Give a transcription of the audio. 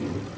Mm-hmm.